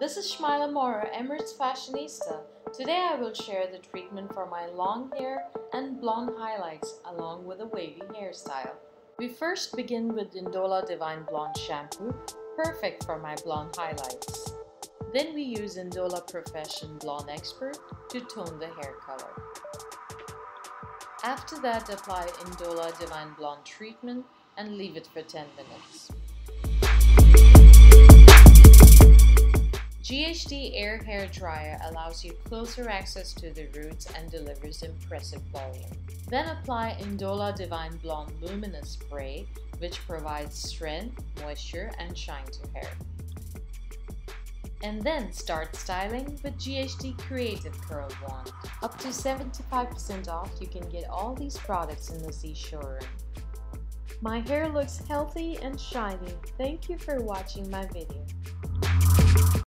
This is Shomaila Maurer, Emirates Fashionista. Today I will share the treatment for my long hair and blonde highlights along with a wavy hairstyle. We first begin with Indola Divine Blonde Shampoo, perfect for my blonde highlights. Then we use Indola Profession Blonde Expert to tone the hair color. After that apply Indola Divine Blonde treatment and leave it for 10 minutes. GHD Air Hair Dryer allows you closer access to the roots and delivers impressive volume. Then apply Indola Divine Blonde Luminous Spray, which provides strength, moisture, and shine to hair. And then start styling with GHD Creative Curl Wand. Up to 75% off, you can get all these products in Nazih showroom. My hair looks healthy and shiny. Thank you for watching my video.